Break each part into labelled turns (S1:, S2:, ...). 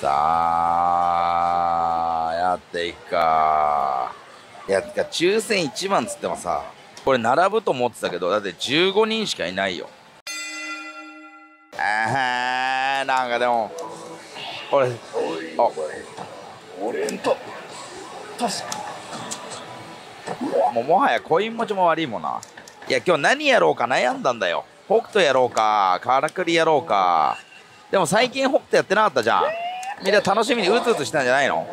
S1: さあ、やっていくか。いや、か抽選1番つってもさ、これ並ぶと思ってたけど、だって15人しかいないよ。あー、なんかでも、俺、あ、
S2: 俺と確か
S1: もうもはやコイン持ちも悪いもんな。いや、今日何やろうか悩んだんだよ。北斗やろうか、カラクリやろうか。でも最近北斗やってなかったじゃん。みんな楽しみにうつうつしたんじゃないの？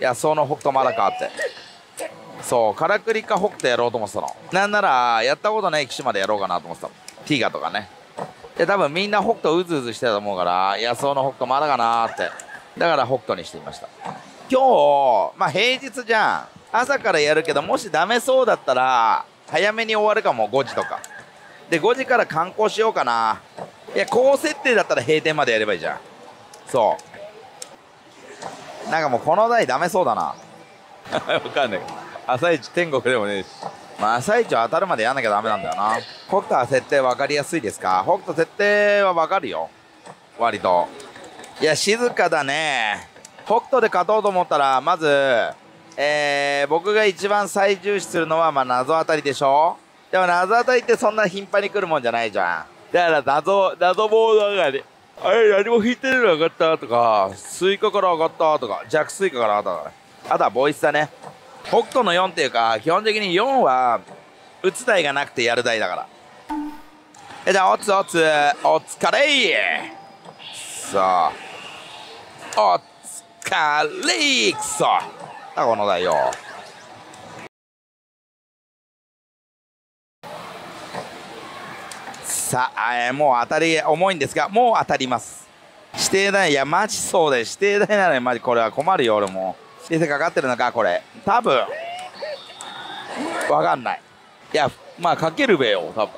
S1: いや、その北斗まだかって。そう、カラクリか北斗やろうと思ってたの。なんなら、やったことない騎士までやろうかなと思ってたの。ティガとかね。で、多分みんな北斗うずうずしてたと思うから、いや、その北斗まだかなって。だから北斗にしてみました。今日、まあ平日じゃん。朝からやるけど、もしダメそうだったら、早めに終わるかも、5時とか。で、5時から観光しようかな。いや、高設定だったら閉店までやればいいじゃん。そう。なんかもうこの台ダメそうだな。わかんない。朝一天国でもねえし。まあ、朝一は当たるまでやんなきゃダメなんだよな。北斗は設定分かりやすいですか？北斗設定は分かるよ。割と。いや、静かだね。北斗で勝とうと思ったら、まず、えー、僕が一番最重視するのは、まあ、謎当たりでしょ？でも謎当たりってそんな頻繁に来るもんじゃないじゃん。だから謎、謎ボード上がり。あれ、何も引いてるの上がった？とか、スイカから上がった？とか、弱スイカから上がった？あとはボイスだね。北斗の4っていうか、基本的に4は、打つ台がなくてやる台だから。え、じゃあ、おつおつ、お疲れさあ、お疲れくそあ、この台よ。さあ、えーもう当たり重いんですが、もう当たります。指定台、いや、マジそうで、指定台なのにマジこれは困るよ、俺も。指定台かかってるのか、これ。多分。わかんない。いや、まあ、かけるべよ、多分。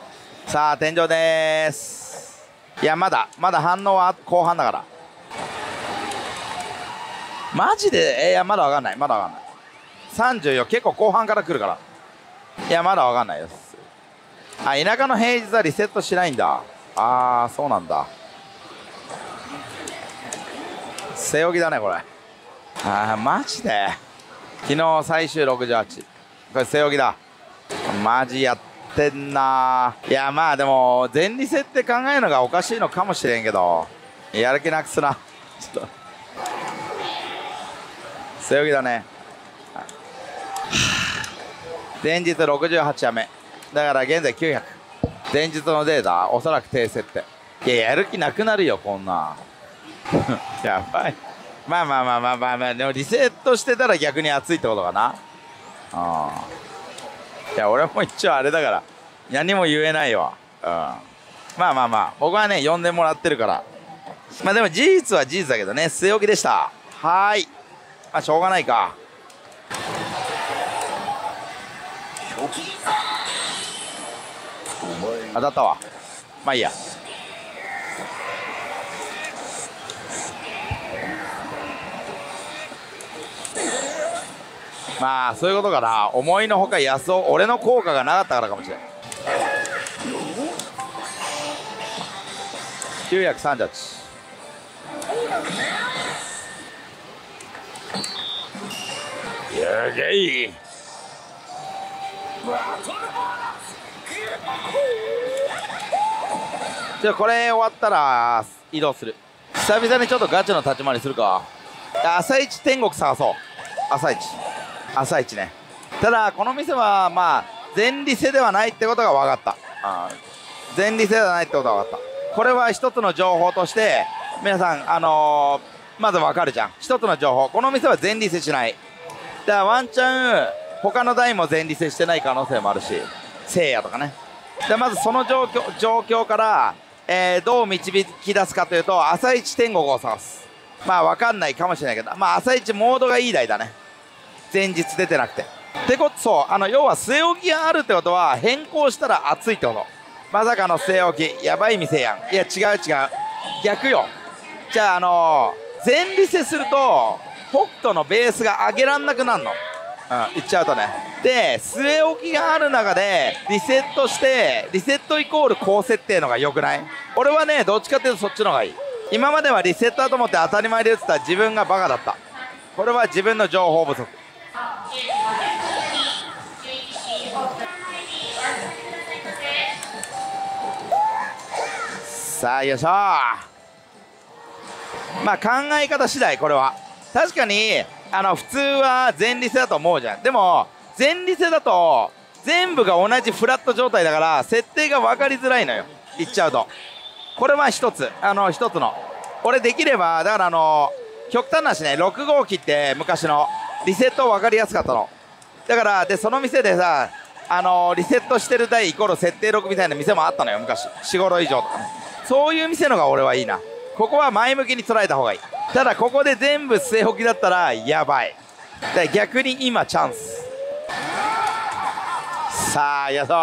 S1: さあ、天井です。いや、まだ、まだ反応は後半だから。マジで、えーいや、まだわかんない、まだわかんない。34、結構後半から来るから。いや、まだわかんないです。あ、田舎の平日はリセットしないんだ。あー、そうなんだ。背泳ぎだね、これ。あー、マジで。昨日最終68。これ背泳ぎだ。マジやってんないや、まあでも、前リセって考えるのがおかしいのかもしれんけど、やる気なくすな。ちょっと。背泳ぎだね。前日68や目。だから現在900。前日のデータ、おそらく低設定。いや、やる気なくなるよ、こんな。やばい。まあまあまあまあまあまあ、でもリセットしてたら逆に熱いってことかな。ああ。いや、俺も一応あれだから、何も言えないわ。うん。まあまあまあ、僕はね、呼んでもらってるから。まあでも事実は事実だけどね、据え置きでした。はーい。まあ、しょうがないか。当たったわ。まあいいや。まあ、そういうことかな。思いのほか安尾、俺の効果がなかったからかもしれない。938。やげい。じゃあこれ終わったら移動する。久々にちょっとガチの立ち回りするか。朝一天国探そう。朝一。朝一ね。ただこの店はまあ前リセではないってことが分かった。前リセではないってことが分かった。これは一つの情報として皆さんあのーまず分かるじゃん。一つの情報。この店は前リセしない。だからワンチャン他の台も前リセしてない可能性もあるし。せいやとかね。でまずその状況状況から、えーどう導き出すかというと朝一天国を探す。まあ分かんないかもしれないけどまあ朝一モードがいい台だね。前日出てなくて。ってことそうあの要は据え置きがあるってことは変更したら熱いってこと。まさかの据え置き。やばい店やん。いや違う違う。逆よ。じゃああのー全リセすると北斗のベースが上げらんなくなるの。うん、言っちゃうとね。で据え置きがある中でリセットしてリセットイコール高設定のが良くない？俺はねどっちかっていうとそっちの方がいい。今まではリセットだと思って当たり前で打ってた。自分がバカだった。これは自分の情報不足。さあよいしょ。まあ考え方次第これは。確かにあの普通は前立腺だと思うじゃん。でも前立腺だと全部が同じフラット状態だから設定が分かりづらいのよ。言っちゃうと。これは一つ。あの一つの。俺できればだからあの極端なしね6号機って昔のリセット分かりやすかったの。だからでその店でさあのリセットしてる台イコール設定6みたいな店もあったのよ昔。45以上とかね。そういう店のが俺はいいな。ここは前向きに捉えた方がいい。ただここで全部据え置きだったらやばい。だ逆に今チャンス。さあやそう。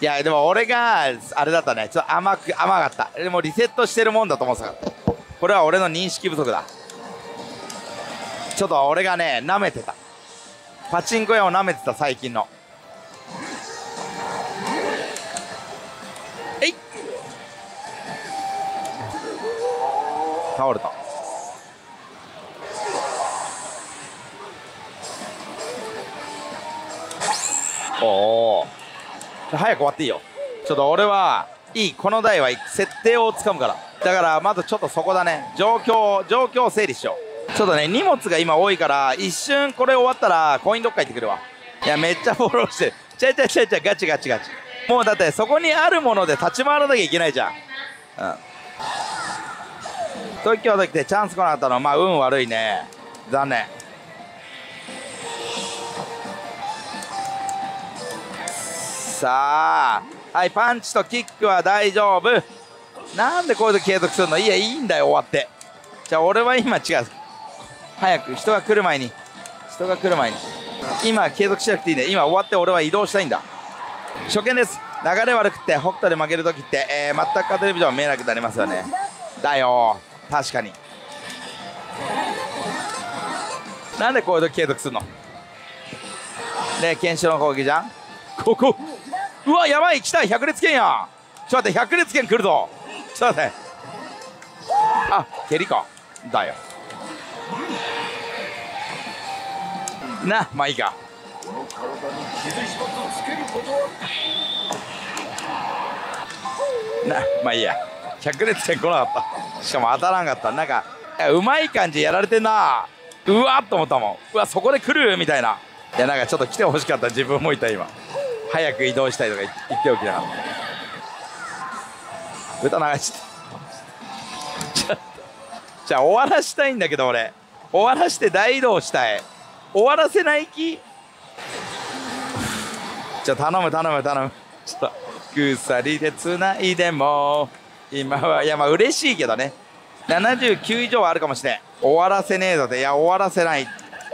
S1: いやでも俺があれだったね。ちょっと甘く甘かった。でもリセットしてるもんだと思ってたから。これは俺の認識不足だ。ちょっと俺がね舐めてた。パチンコ屋を舐めてた最近の。倒れた。おお早く終わっていいよ。ちょっと俺はいいこの台は設定をつかむから。だからまずちょっとそこだね。状況状況を整理しよう。ちょっとね荷物が今多いから一瞬これ終わったらコインどっか行ってくるわ。いやめっちゃフォローしてる。ちゃいちゃいちゃいちゃいガチガチガチ。もうだってそこにあるもので立ち回らなきゃいけないじゃん。うん。東京で来てチャンス来なかったのまあ運悪いね。残念。さあはいパンチとキックは大丈夫。なんでこういう時継続するの？いやいいんだよ終わって。じゃあ俺は今違う。早く人が来る前に。人が来る前に。今継続しなくていいね今終わって俺は移動したいんだ。初見です。流れ悪くて北斗で負ける時って、えー、全くカテレビジョン見えなくなりますよね。だよ。確かに。なんでこういう時継続するの？でケンシロウの攻撃じゃん？ここ。うわやばい来た百列拳や。ちょっと待って百列拳来るぞ。ちょっと待って。あ蹴りか。だよ。なまあいいか。なまあいいや百列拳来なかった。しかも当たらんかった。なんかうまい感じやられてんな。うわっと思ったもん。うわそこで来るみたいな。いやなんかちょっと来てほしかった。自分もいた今。早く移動したいとか言っておきながら。歌流して。ちょっと。じゃあ終わらしたいんだけど俺。終わらして大移動したい。終わらせない気？じゃあ頼む頼む頼む。ちょっと鎖でつないでも今はいやまあ嬉しいけどね。79以上はあるかもしれん。終わらせねえぞっていや終わらせない。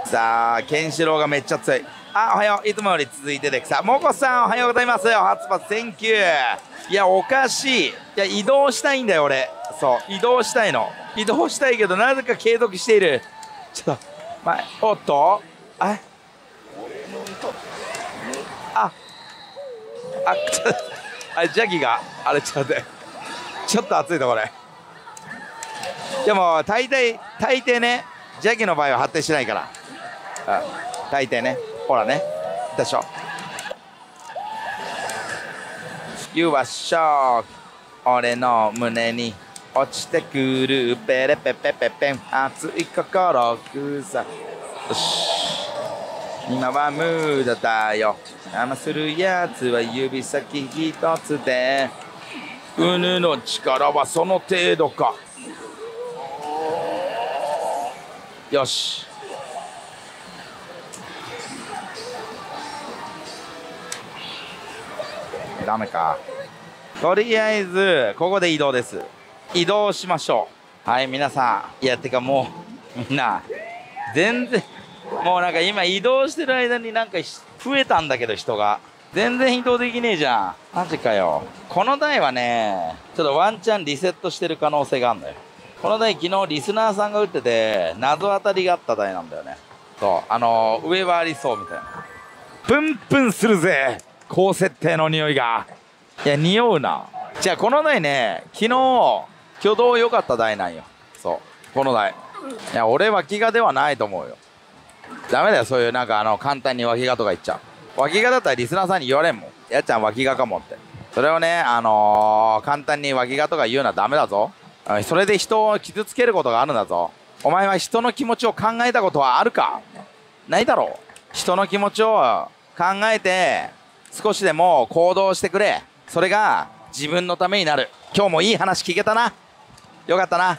S1: さあケンシロウがめっちゃ強い。あおはよう。いつもより続いてでさもこさんおはようございますおはスパ Thank you。いやおかしい。いや移動したいんだよ俺。そう移動したいの。移動したいけどなぜか継続している。ちょっと前おっと？あああちょっとあジャギがあれちょっと待ってちょっと熱いとこれ。でも大体大抵ねジャギの場合は発展しないから。うん大抵ね。ほらね。でしょ。You are shock 俺の胸に落ちてくるペレペペペペン。熱い心くさよし。今はムードだよ。邪するやつは指先一つで。うぬの力はその程度か。よし。ダメか。とりあえずここで移動です。移動しましょう。はい皆さん。いやてかもうみんな。全然もうなんか今移動してる間になんか増えたんだけど人が。全然移動できねえじゃん。マジかよ。この台はねちょっとワンチャンリセットしてる可能性があるんだよ。この台昨日リスナーさんが打ってて謎当たりがあった台なんだよね。そうあのー、上はありそうみたいな。プンプンするぜ高設定の匂いが。いや匂うな。じゃあこの台ね昨日挙動良かった台なんよ。そうこの台。いや俺脇がではないと思うよ。ダメだよそういうなんかあの簡単に脇がとか言っちゃう。脇がだったらリスナーさんに言われんもん。やっちゃん脇がかもって。それをねあのー、簡単に脇がとか言うのはダメだぞ。それで人を傷つけることがあるんだぞ。お前は人の気持ちを考えたことはあるか？ないだろう。人の気持ちを考えて少しでも行動してくれ。それが自分のためになる。今日もいい話聞けたな。よかったな。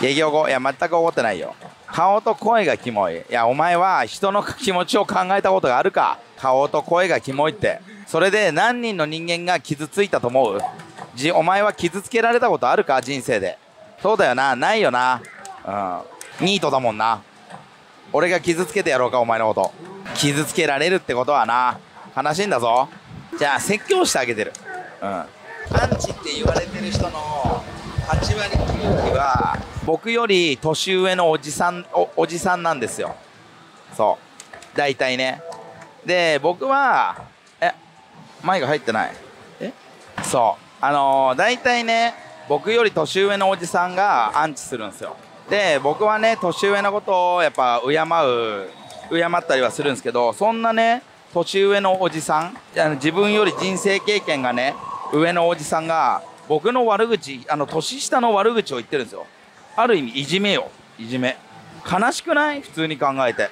S1: 激おこいや全く怒ってないよ。顔と声がキモい。いやお前は人の気持ちを考えたことがあるか？顔と声がキモいって。それで何人の人間が傷ついたと思う？じお前は傷つけられたことあるか？人生で。そうだよな。ないよな。うん。ニートだもんな。俺が傷つけてやろうかお前のこと。傷つけられるってことはな。悲しいんだぞ。じゃあ説教してあげてる。うん。アンチって言われてる人の8割9割は僕より年上のおじさんおおじさんなんですよ。そう。大体ね。で僕はえマイク入ってない。え？そう。あのー、大体ね僕より年上のおじさんがアンチするんですよ。で僕はね年上のことをやっぱ敬う敬ったりはするんですけどそんなね年上のおじさんあの自分より人生経験がね上のおじさんが僕の悪口あの年下の悪口を言ってるんですよ。ある意味いじめよ。いじめ。悲しくない？普通に考えて。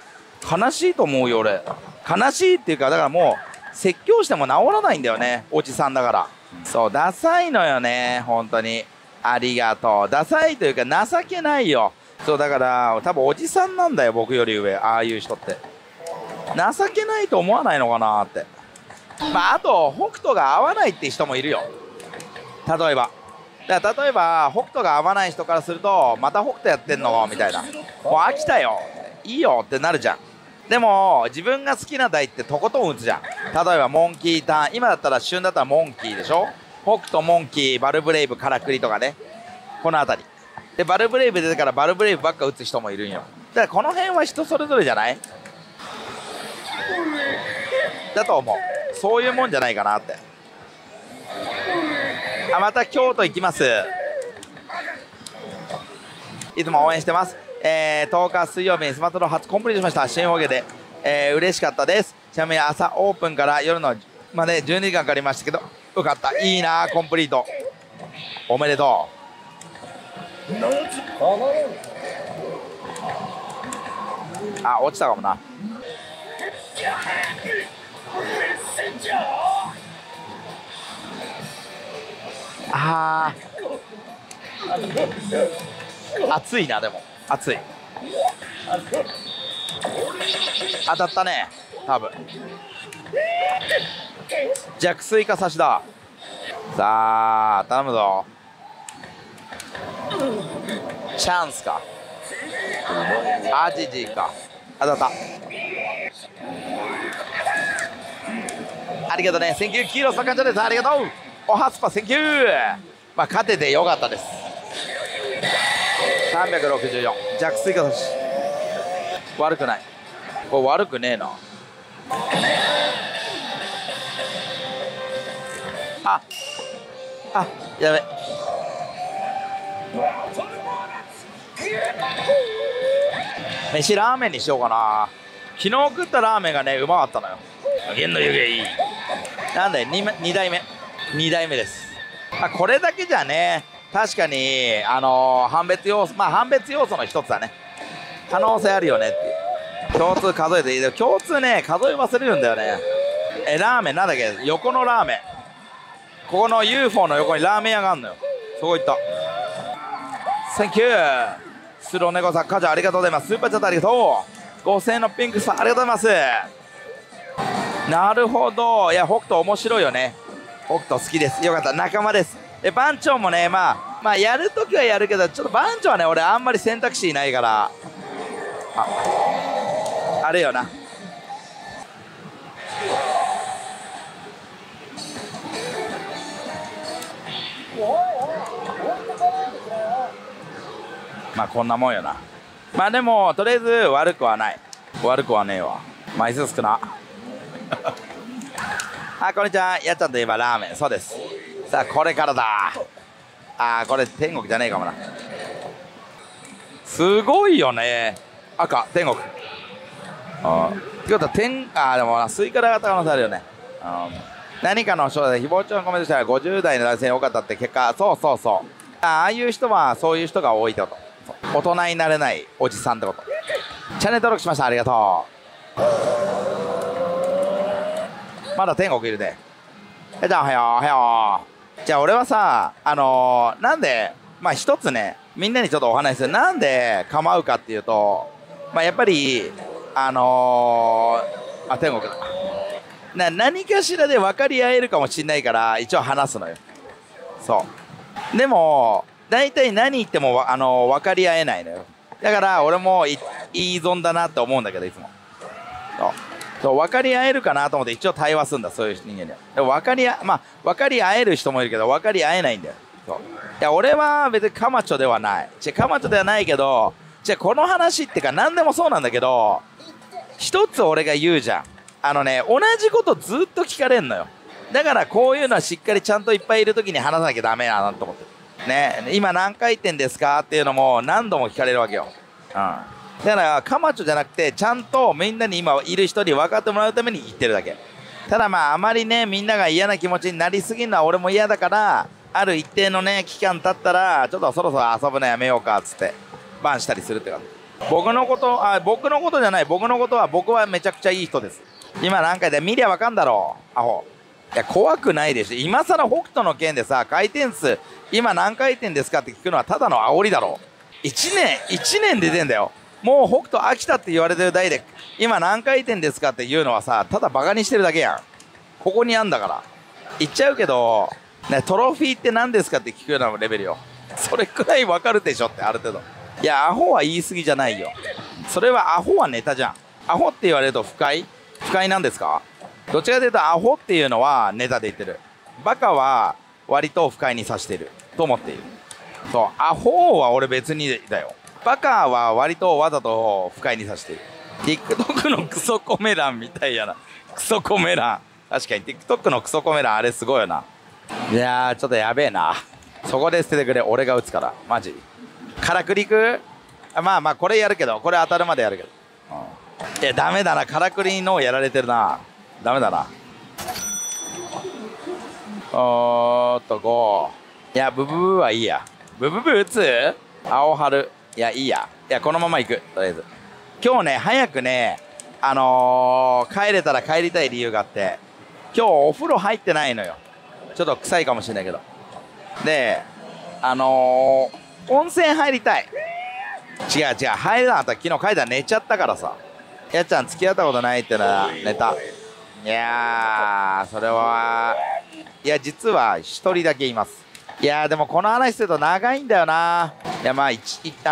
S1: 悲しいと思うよ俺悲しいっていうかだからもう説教しても治らないんだよねおじさんだから。そうダサいのよね本当に。ありがとう。ダサいというか情けないよ。そうだから多分おじさんなんだよ僕より上ああいう人って。情けないと思わないのかなって。まああと北斗が合わないって人もいるよ。例えば。だから例えば北斗が合わない人からするとまた北斗やってんの？みたいな。もう飽きたよ。いいよってなるじゃん。でも自分が好きな台ってとことん打つじゃん。例えばモンキーターン今だったら旬だったらモンキーでしょ？北斗モンキーバルブレイブカラクリとかね。この辺り。でバルブレイブ出てからバルブレイブばっか打つ人もいるんよ。だからこの辺は人それぞれじゃない？だと思う。そういうもんじゃないかなって。あまた京都行きます。いつも応援してます。えー、10日水曜日にスマートロ初コンプリートしました。新保毛で、えー、嬉しかったです。ちなみに朝オープンから夜のまで12時間かかりましたけどよかった。いいなコンプリート。おめでとう。あ落ちたかもな。あー。暑いなでも。暑い。当たったね多分。弱スイカ差しだ。さあ頼むぞ。チャンスか。アジジか。当たった。ありがとうね Thank you。キーロスの感情です。ありがとう。おはスパ Thank you。まあ勝ててよかったです。364弱水か差し悪くない。これ悪くねえな。あ。あ。やべ。飯ラーメンにしようかな。昨日食ったラーメンがねうまかったのよ。源の湯気いい。なんだよ 2, 2代目。2代目です。あこれだけじゃね確かにあのー、判別要素まあ判別要素の一つだね可能性あるよねって共通数えていいで共通ね数え忘れるんだよねえラーメンなんだっけ？横のラーメンここの UFO の横にラーメン屋があるのよそこ行ったセンキュースローネゴさん、カジャありがとうございます。スーパーチャットありがとう。5000円のピンクさん、ありがとうございます。なるほど。いや、北斗面白いよね。北斗好きです。よかった。仲間です。で、番長もね、まあ、まあ、やるときはやるけど、ちょっと番長はね、俺あんまり選択肢いないから、あ、あれよな。まあこんなもんよな。まあでもとりあえず悪くはない。悪くはねえわ。枚数少な。あこんにちは。やっちゃんといえばラーメン。そうですさあこれからだ。ああこれ天国じゃねえかもなすごいよね。赤天国。あってことは天あーでもなスイカで上がった可能性あるよね。あ何かの症状で誹謗中傷のコメントしたら50代の男性に多かったって結果そうそうそう。ああいう人はそういう人が多いってこと。大人になれないおじさんってこと。チャンネル登録しました。ありがとう。まだ天国いるね。えじゃあおはよう。おはよう。じゃあ俺はさあのーなんでまあ一つねみんなにちょっとお話しする。なんで構うかっていうとまあやっぱりあのーあ天国だ。な何かしらで分かり合えるかもしれないから一応話すのよ。そう。でも大体何言ってもあの分かり合えないのよ。だから俺もい言い損だなって思うんだけどいつも。そう。分かり合えるかなと思って一応対話するんだそういう人間には。でも分かりあまあ分かり合える人もいるけど分かり合えないんだよ。そう。いや俺は別にカマチョではない。違うカマチョではないけどじゃこの話ってか何でもそうなんだけど一つ俺が言うじゃん。あのね同じことずっと聞かれんのよ。だからこういうのはしっかりちゃんといっぱいいる時に話さなきゃダメだなと思って。ね。今何回転ですかっていうのも何度も聞かれるわけよ。うん。だからカマチョじゃなくてちゃんとみんなに今いる人に分かってもらうために言ってるだけ。ただまああまりねみんなが嫌な気持ちになりすぎるのは俺も嫌だからある一定のね期間経ったらちょっとそろそろ遊ぶのやめようかっつってバンしたりするって感じ。僕のことあ僕のことじゃない。僕のことは僕はめちゃくちゃいい人です。今何回で見りゃわかんだろう。アホ。いや怖くないでしょ。今更北斗の剣でさ回転数今何回転ですかって聞くのはただの煽りだろ。1年1年出てんだよ。もう北斗飽きたって言われてる代で今何回転ですかっていうのはさただバカにしてるだけやん。ここにあんだから。言っちゃうけど、ね、トロフィーって何ですかって聞くようなレベルよ。それくらいわかるでしょってある程度。いやアホは言い過ぎじゃないよ。それはアホはネタじゃん。アホって言われると不快？不快なんですか？どっちかというとアホっていうのはネタで言ってる。バカは割と不快にさしてると思っている。そうアホは俺別にだよ。バカは割とわざと不快にさしている。TikTok のクソコメ欄みたいやな。クソコメ欄。確かに TikTok のクソコメ欄あれすごいよな。いやーちょっとやべえな。そこで捨ててくれ俺が打つから。マジ。からくりく？まあまあこれやるけど。これ当たるまでやるけど、うん、いやダメだな。からくりのやられてるな。ダメだな。おーっと5いやブブブはいいや。ブブブ打つ？青春。いやいいや。いやこのまま行く。とりあえず。今日ね早くねあのー、帰れたら帰りたい理由があって今日お風呂入ってないのよ。ちょっと臭いかもしれないけど。であのー、温泉入りたい。違う違う入れなかった。昨日帰ったら寝ちゃったからさ。やっちゃん付き合ったことないってのは寝たいやーそれはいや実は一人だけいます。いやでもこの話すると長いんだよな。いやまああ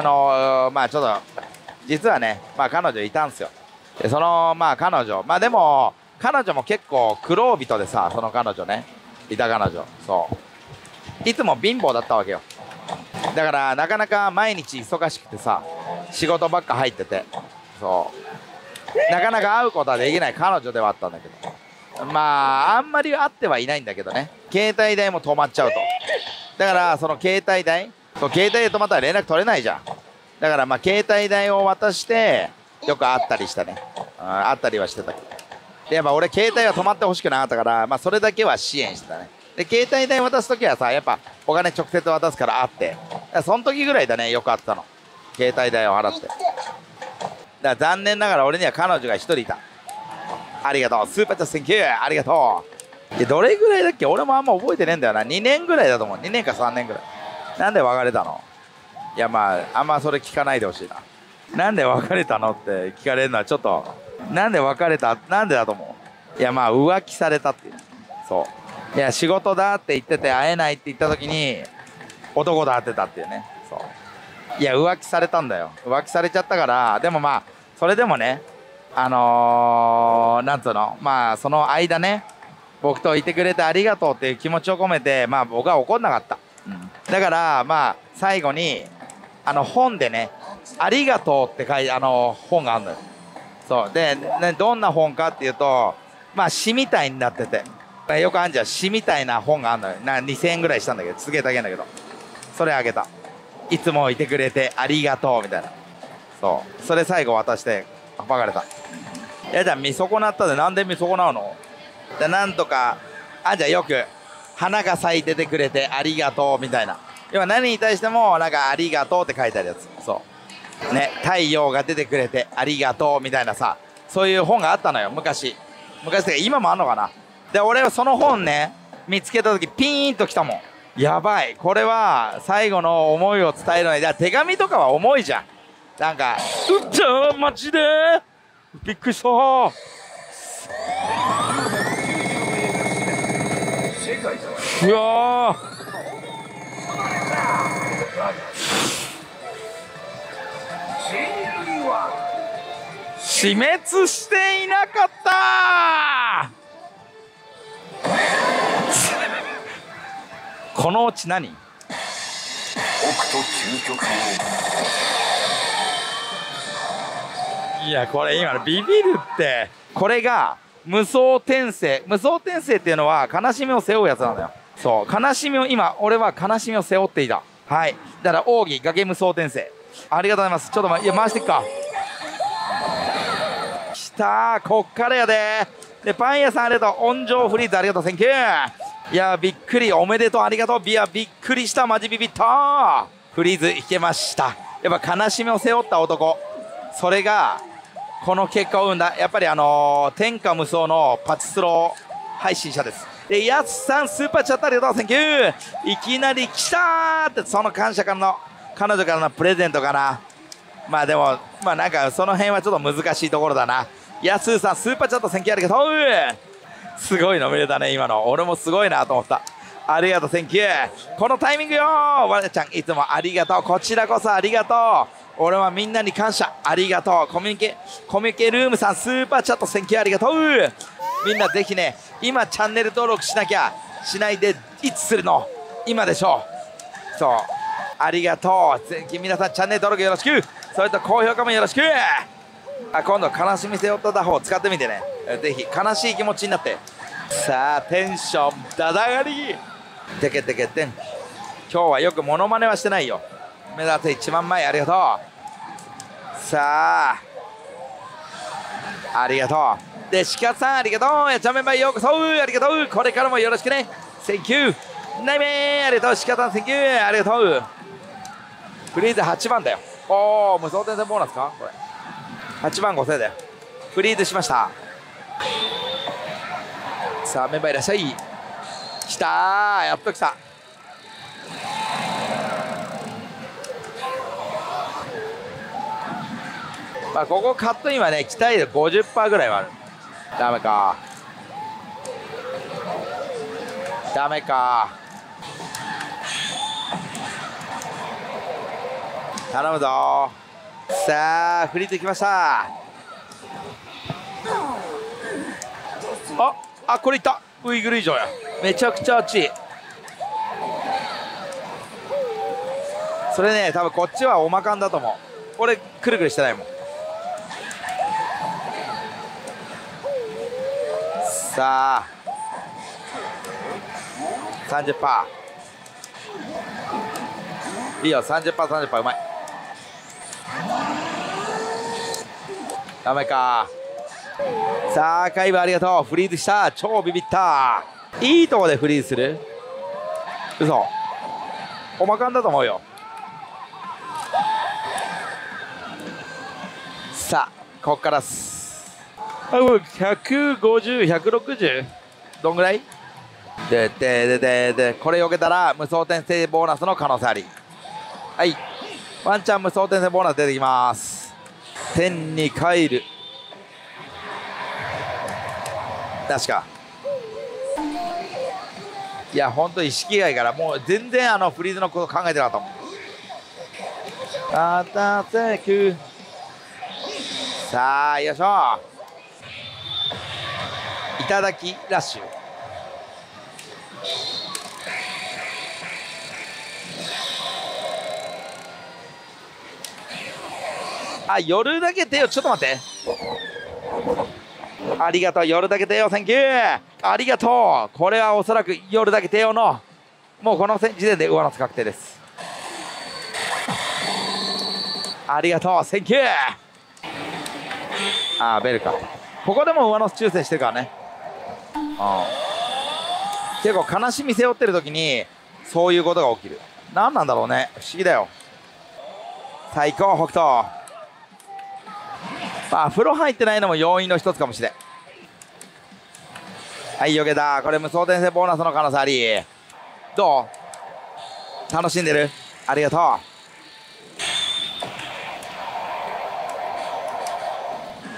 S1: のーまあちょっと実はねまあ彼女いたんですよ。でそのまあ彼女。まあでも彼女も結構苦労人でさその彼女ね。いた彼女。そう。いつも貧乏だったわけよ。だからなかなか毎日忙しくてさ仕事ばっか入ってて。そう。なかなか会うことはできない彼女ではあったんだけど。まああんまり会ってはいないんだけどね。携帯代も止まっちゃうと。だからその携帯代？そう携帯で止まったら連絡取れないじゃん。だからまあ携帯代を渡してよく会ったりしたね、うん、会ったりはしてたけど。でやっぱ俺携帯は止まってほしくなかったからまあそれだけは支援してたね。で携帯代渡す時はさやっぱお金直接渡すから会って。その時ぐらいだねよく会ったの。携帯代を払って。だから残念ながら俺には彼女が1人いた。ありがとう。スーパーチャーセンキューありがとう。でどれぐらいだっけ？俺もあんま覚えてねえんだよな。2年ぐらいだと思う。2年か3年ぐらい。なんで別れたの？いやまああんまそれ聞かないでほしいな。なんで別れたのって聞かれるのはちょっとなんで別れた？なんでだと思う？いやまあ浮気されたっていう。そう。いや仕事だって言ってて会えないって言った時に男と会ってたっていうね。そう。いや浮気されたんだよ。浮気されちゃったからでもまあそれでもねあのー、なんつうの？まあその間ね僕といてくれてありがとうっていう気持ちを込めてまあ僕は怒んなかった、うん、だからまあ最後にあの本でね「ありがとう」って書いてあの本があるのよ。そう。で、ね、どんな本かっていうとまあ詩みたいになってて。よくあるじゃん。詩みたいな本があるのよ。な2000円ぐらいしたんだけど続けたけんだけど。それあげた。いつもいてくれてありがとうみたいな。そう。それ最後渡して別れた。いやじゃあ見損なったで。なんで見損なうの？でなんとかあじゃあよく花が咲いててくれてありがとうみたいな。要は何に対してもなんかありがとうって書いてあるやつ。そう。ね太陽が出てくれてありがとうみたいなさそういう本があったのよ昔。昔ってか今もあんのかな。で俺はその本ね見つけた時ピーンときたもん。やばい。これは最後の思いを伝えるのにだ手紙とかは重いじゃん。なんか「うっちゃマジでびっくりしたうわ死滅していなかったこのうち何？
S2: 北斗究極
S1: いやこれ今のビビるって。これが無双転生。無双転生っていうのは悲しみを背負うやつなのよ。そう。悲しみを今俺は悲しみを背負っていた。はい。だから奥義が無双転生。ありがとうございます。ちょっとまいや回していくか。きたこっからやで。でパン屋さんありがとう。温情フリーズありがとう。センキューいやびっくり。おめでとう。ありがとう。いやびっくりした。マジビビった。フリーズいけました。やっぱ悲しみを背負った男。それがこの結果を生んだやっぱりあの天下無双のパチスロ配信者です。でやすさんスーパーチャットありがとう。センキューいきなり来たーってその感謝からの彼女からのプレゼントかな。まあでもまあなんかその辺はちょっと難しいところだな。やすーさんスーパーチャットセンキューありがとう。すごいの見れたね今の。俺もすごいなと思った。ありがとう。センキューこのタイミングよーわらちゃん。いつもありがとう。こちらこそありがとう。俺はみんなに感謝ありがとう。コミュニケコミュニケルームさんスーパーチャットセンキューありがとう。みんなぜひね今チャンネル登録しなきゃしないでいつするの？今でしょう。そう。ありがとう。ぜひ皆さんチャンネル登録よろしく。それと高評価もよろしく。あ今度悲しみ背負った打法使ってみてね。ぜひ悲しい気持ちになって。さあテンションだだ下がり。てけてけてん今日はよくモノマネはしてないよ。目指せ1万枚ありがとう。さあ。ありがとう。で鹿さんありがとう。やちゃんメンバーようこそ。ありがとう。これからもよろしくね。センキューナイメーありがとう。鹿さんセンキューありがとう。フリーズ8番だよ。おお無双転生ボーナスか？これ。8万5000だよ。フリーズしました。さあメンバーいらっしゃい。来たやっと来た。まあここカットインはね期待度50%ぐらいはある。ダメか。ダメか。頼むぞ。さあフリーズきました。ああこれいった。ウイグル以上や。めちゃくちゃ熱いそれね多分こっちはおまかんだと思う。俺くるくるしてないもん。さあ。30%いいよ 30%30% うまい。ダメか。さあカイブありがとう。フリーズした。超ビビった。いいとこでフリーズする？嘘。おまかんだと思うよ。さあこっからっす。150160どんぐらい？でででででこれ避けたら無双転生ボーナスの可能性あり。はい。ワンチャン無双転生ボーナス出てきます。天に帰る。確か。いや本当意識外からもう全然あのフリーズのこと考えてなかったもん。あたせくさあよいしょ。いただきラッシュ。あ夜だけ手よちょっと待って。ありがとう夜だけ手よセンキューありがとう。これはおそらく夜だけ手よのもうこの時点で上乗せ確定です。ありがとう。センキューあーベルかここでも上乗せ抽選してるからね。結構悲しみ背負ってる時にそういうことが起きる。何なんだろうね。不思議だよ。最高北斗。まあ風呂入ってないのも要因の一つかもしれん。はいよけた。これ無双転生ボーナスの可能性あり。どう？楽しんでる？ありがとう。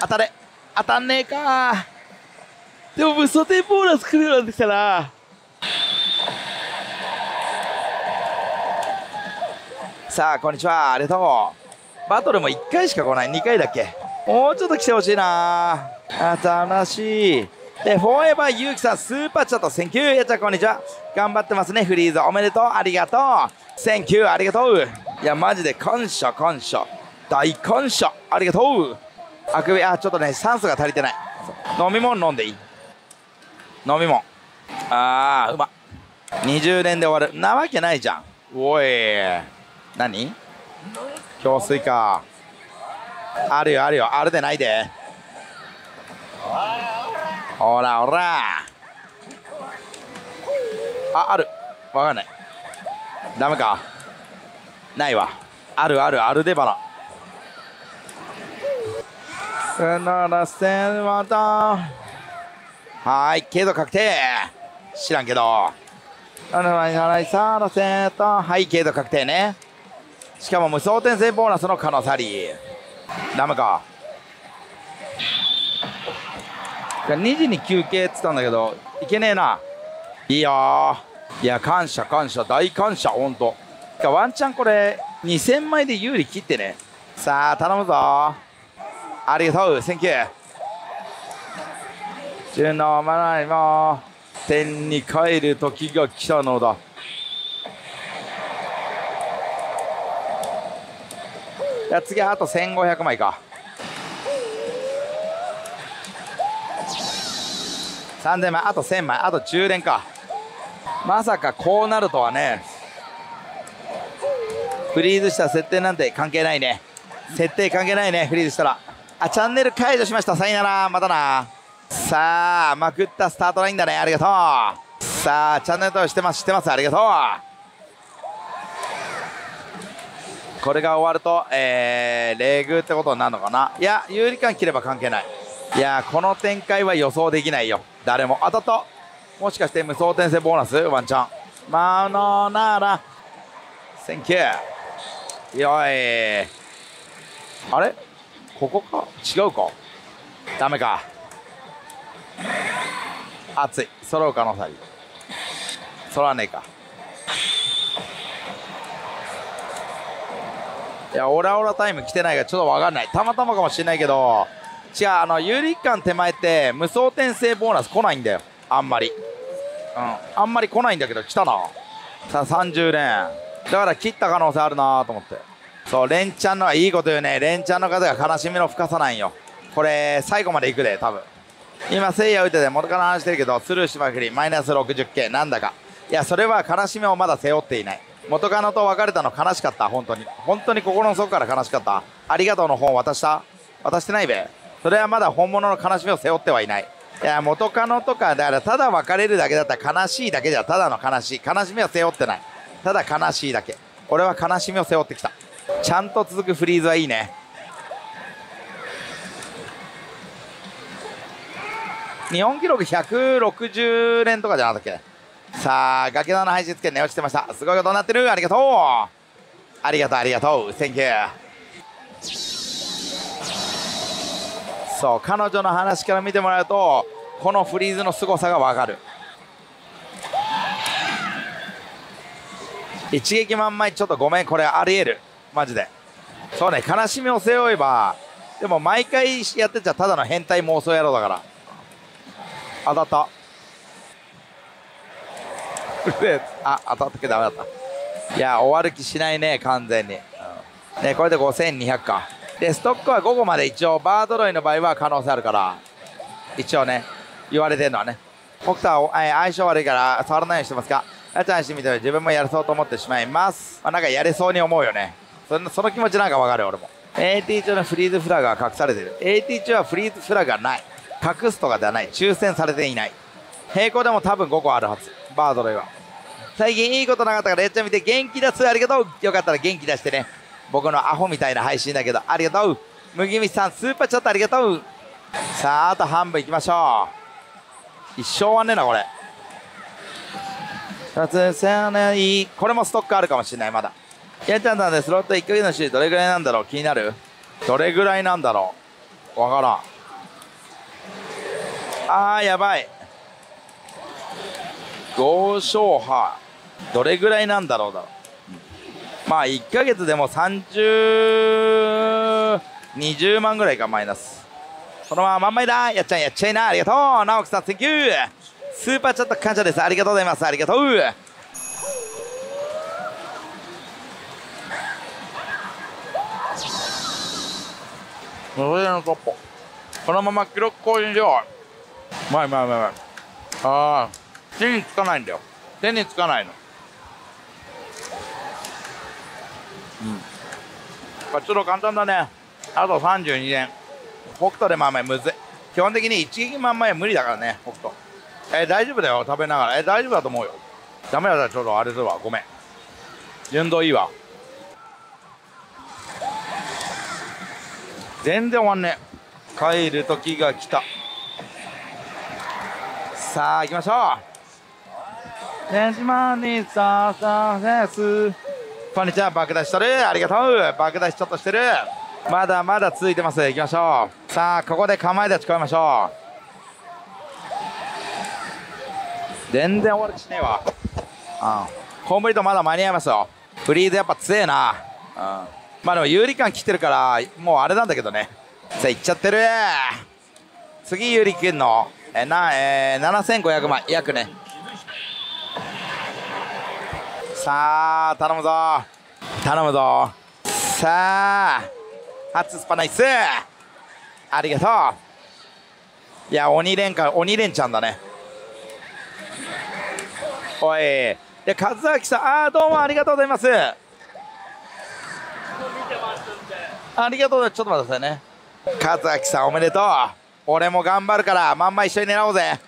S1: 当たれ。当たんねえか。でも無双転生ボーナス来るようになってきたな。さあこんにちは。ありがとうバトルも1回しか来ない。2回だっけ。もうちょっと来てほしいな。あ楽しい。でフォーエバーユウキさんスーパーチャット。センキュー。やっちゃこんにちは。頑張ってますね。フリーズおめでとう。ありがとう。センキューありがとう。いやマジで感謝感謝。大感謝。ありがとう。あくびあちょっとね酸素が足りてない。飲み物飲んでいい。飲み物。あーうま。20年で終わる。なわけないじゃん。おい。何？今日スイカあるよあるよ。あるでないで。ほらほら。あある。わかんない。ダメか。ないわ。あるあるあるでバラ。うならせんわたはいけど確定。知らんけど。あのはいいさらせとはいけど確定ね。しかも無双転生ボーナスの可能性あり。ダメか2時に休憩っつったんだけどいけねえな。いいよ。いや感謝感謝大感謝ほんと。ワンチャンこれ2000枚で有利切ってね。さあ頼むぞ。ありがとう。センキュー順のまないも天に帰る時が来たのだ。いや次あと1500枚か。3000枚あと1000枚あと10連か。まさかこうなるとはね。フリーズした設定なんて関係ないね。設定関係ないねフリーズしたら。あチャンネル解除しました。さよなら。またなさあまくったスタートラインだね。ありがとう。さあチャンネル登録してます。してます？ありがとう。これが終わると、えー、レグってことになるのかな？いや有利感切れば関係ない。いやこの展開は予想できないよ。誰も。当たったもしかして無双転生ボーナス？ワンチャン。マノならセンキュー。よい。あれ？ここか？違うか？ダメか。熱い。揃う可能性あり揃わねえか。いやオラオラタイム来てないからちょっと分かんない。たまたまかもしれないけど違うあの有利感手前って無双転生ボーナス来ないんだよ。あんまり。うん。あんまり来ないんだけど来たな。さあ30連だから切った可能性あるなと思って。そうレンチャンのはいいこと言うね。レンチャンの方が悲しみの深さなんよ。これ最後までいくで多分。今せいや打てて元から話してるけどスルーしまくりマイナス 60K なんだか。いやそれは悲しみをまだ背負っていない。元カノと別れたの悲しかった本当に。本当に心の底から悲しかった。ありがとうの本渡した？渡してないべ。それはまだ本物の悲しみを背負ってはいない。いや元カノとかだからただ別れるだけだったら悲しいだけじゃただの悲しい。悲しみは背負ってない。ただ悲しいだけ。俺は悲しみを背負ってきた。ちゃんと続くフリーズはいいね。日本記録160連とかじゃなかったっけ？さあ崖の配信つけ寝落ちてました。すごいことになってる。ありがとう。ありがとうありがとう。Thank you そう彼女の話から見てもらうとこのフリーズの凄さが分かる。一撃満枚ちょっとごめんこれありえる。マジで。そうね悲しみを背負えばでも毎回やってちゃただの変態妄想野郎だから。当たった。あ当たったけどダメだった。いや終わる気しないね完全に、うん、ねこれで5200か。でストックは午後まで一応バードロイの場合は可能性あるから。一応ね言われてるのはね。北斗は相性悪いから触らないようにしてますか。あちゃんしてみて自分もやれそうと思ってしまいます、まあ、なんかやれそうに思うよね。そのその気持ちなんかわかるよ俺も。AT 中のフリーズフラグが隠されてる。AT 中はフリーズフラグがない。隠すとかではない。抽選されていない。平行でも多分5個あるはず。バードロイは。最近いいことなかったからやっちゃ見て元気出す。ありがとう。よかったら元気出してね。僕のアホみたいな配信だけど。ありがとう。麦道さんスーパーチャットありがとう。さああと半分いきましょう。一生はねえなこれ。これもストックあるかもしれないまだ。やっちゃんなんでスロット1ヶ月の週どれぐらいなんだろう？気になる？どれぐらいなんだろう？わからん。あーやばい。5勝破。どれぐらいなんだろうだろう。まあ1ヶ月でも3020万ぐらいかマイナス。そのまままんまいだ。やっちゃんやっちゃいな。ありがとう。直樹さん Thank you スーパーチャット感謝です。ありがとうございます。ありがとう。このまま記録更新しようまいうまいうまいうまいああ。手につかないんだよ。手につかないの。うん。ちょっと簡単だね。あと32年北斗でまあまあむずい。基本的に一撃まんまは無理だからね北斗。え大丈夫だよ食べながら。え大丈夫だと思うよ。ダメだったらちょっとあれするわ。ごめん。順動いいわ。全然終わんね帰る時が来た。さあ行きましょう。電子マネーささあですこんにちは爆出しとるありがとう爆出しちょっとしてるまだまだ続いてます行きましょうさあここで構え立ち越えましょう全然終わる気しねえわ。うんコンプリートまだ間に合いますよ。フリーズやっぱ強えな。うんまあでも有利感来てるからもうあれなんだけどね。さあいっちゃってる。次有利くんの？えな、えー、7500万約ね。さあ頼むぞ。頼むぞ。さあ初スパナイス。ありがとう。いや鬼連か鬼連ちゃんだね。おい。で和明さんあーどうもありがとうございます。ありがとうございます。ちょっと待ってくださいね。和明さんおめでとう。俺も頑張るからまんま一緒に狙おうぜ。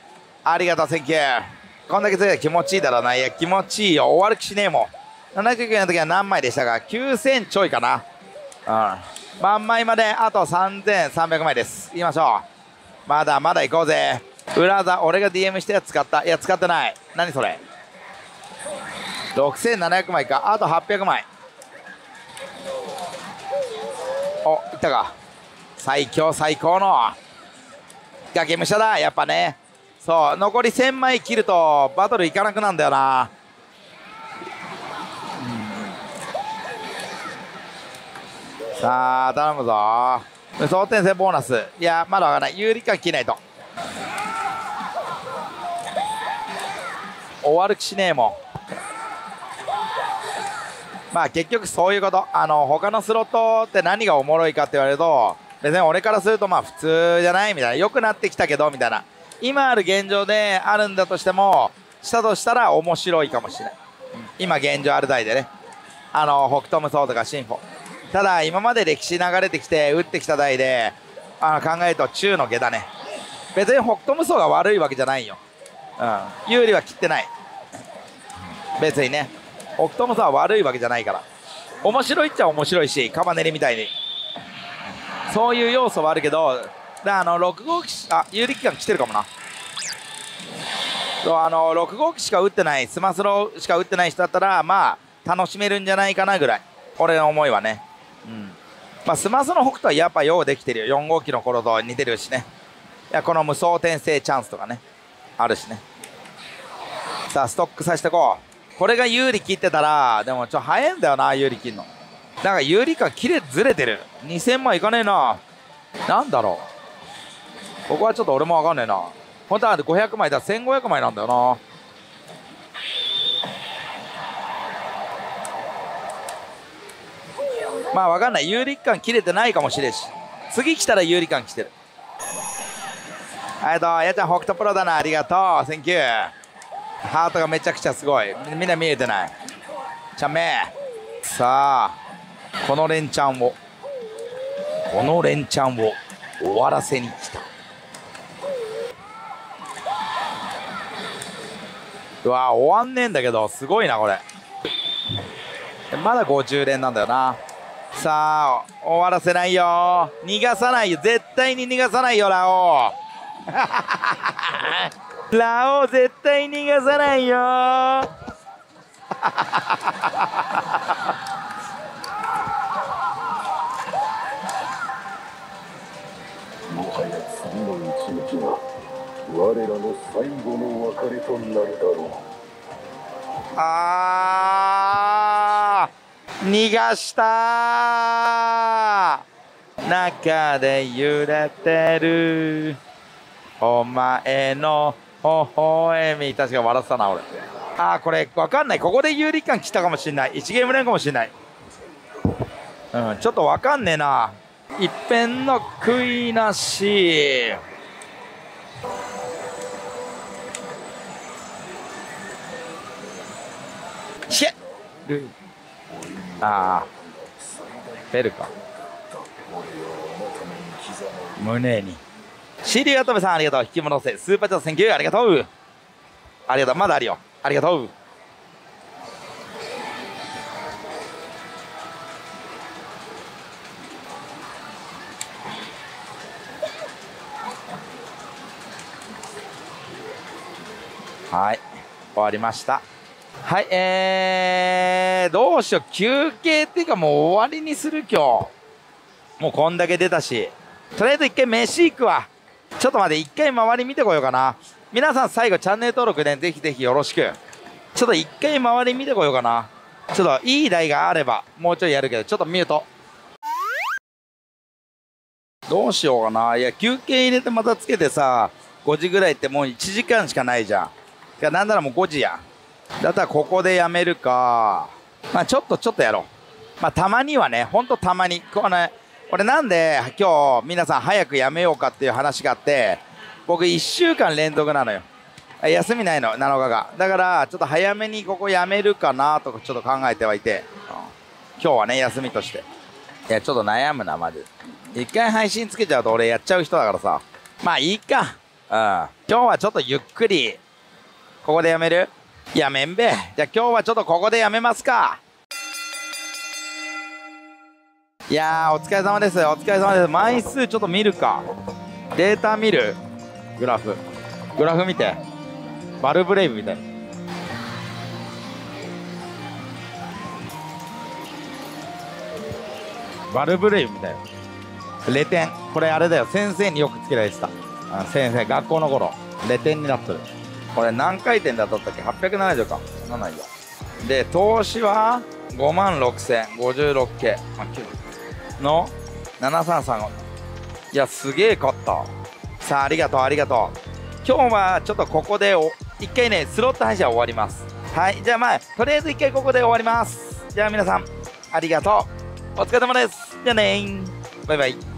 S1: ありがとうセンキュー。こんだけ強い気持ちいいだろうな。いや気持ちいいよ。終わる気しねえもん。79の時は何枚でしたか？9000ちょいかな。うん。万枚まであと3300枚です。言いましょう。まだまだ行こうぜ。裏技俺が DM したやつ使った。いや使ってない。何それ？6700枚か。あと800枚。おいったか。最強最高の。崖武者だやっぱね。そう残り1000枚切るとバトルいかなくなんだよな。さあ頼むぞ。無双転生ボーナス。いやまだわからない。有利感切ないと。終わる気しねえもん。まあ結局そういうこと。あの他のスロットって何がおもろいかって言われると別に俺からするとまあ普通じゃないみたいな。良くなってきたけどみたいな。今ある現状であるんだとしてもしたとしたら面白いかもしれない今現状ある台でね。あの北斗無双とかシンフォただ今まで歴史流れてきて打ってきた台であの考えると中の下だね。別に北斗無双が悪いわけじゃないよ、うん、有利は切ってない。別にね。北斗無双は悪いわけじゃないから。面白いっちゃ面白いしカバネリみたいに。そういう要素はあるけどだあの6号機しあ有利期間来てるかもな。あの6号機しか打ってないスマスロしか打ってない人だったらまあ楽しめるんじゃないかなぐらい。俺の思いはね。うん。まあスマスの北斗はやっぱようできてるよ。4号機の頃と似てるしね。いやこの無双転生チャンスとかね。あるしね。さあストックさせてこう。これが有利切ってたらでもちょっと早いんだよな有利切るの。なんか有利感切れずれてる。2000万いかねえな。なんだろう。ここはちょっと俺もわかんねえな。本当は500枚だ1500枚なんだよな。まあわかんない。有利感切れてないかもしれんし。次来たら有利感来てる。ありがとう。やちゃん北斗プロだな。ありがとう。センキューハートがめちゃくちゃすごい。みんな見えてない。ちゃめさあ。この連チャンを。この連チャンを終わらせに来た。うわ終わんねえんだけどすごいなこれ。まだ50連なんだよな。さあ終わらせないよ。逃がさないよ。絶対に逃がさないよラオウ。ラオウ絶対逃がさないよ。
S2: 我らの最後の別れとなるだろう。
S1: あー逃がした中で揺れてる。お前の微笑み。確か笑ってたな俺。あーこれ分かんない。ここで有利感来たかもしれない。1ゲーム連かもしれない。うんちょっと分かんねえな。一辺の悔いなし。ルああベルか。胸に。シリアトメさんありがとう。引き戻せ。スーパーチャットセンキューありがとう。ありがとう。まだあるよ。ありがとう。はい。終わりましたはいえー、どうしよう。休憩っていうかもう終わりにする今日。もうこんだけ出たし。とりあえず一回飯行くわ。ちょっと待って一回周り見てこようかな。皆さん最後チャンネル登録ね。ぜひぜひよろしく。ちょっと一回周り見てこようかな。ちょっといい台があればもうちょいやるけどちょっとミュート。どうしようかな。いや休憩入れてまたつけてさ5時ぐらいってもう1時間しかないじゃん。いやなんならもう5時や。だったらここでやめるか。まあちょっとちょっとやろう。まあたまにはねほんとたまに。この俺なんで今日皆さん早くやめようかっていう話があって僕1週間連続なのよ。休みないの7日が。だからちょっと早めにここやめるかなとかちょっと考えてはいて、今日はね休みとして。いやちょっと悩むなまず。一回配信つけちゃうと俺やっちゃう人だからさ。まあいいか。うん。今日はちょっとゆっくりここでやめる？やめんべ。じゃあ今日はちょっとここでやめますか。いやお疲れ様です。お疲れ様です。枚数ちょっと見るか。データ見る。グラフ。グラフ見て。バルブレイブみたいバルブレイブみたいな。レテン。これあれだよ。先生によくつけられてた。あ先生学校の頃。レテンになってる。これ何回転だったっけ？870か。そんなないよで投資は5万6056系、の7335いやすげえ勝った。さあありがとうありがとう。今日はちょっとここで一回ねスロット配信は終わります。はいじゃあまあとりあえず一回ここで終わります。じゃあ皆さんありがとう。お疲れ様です。じゃあねバイバイ。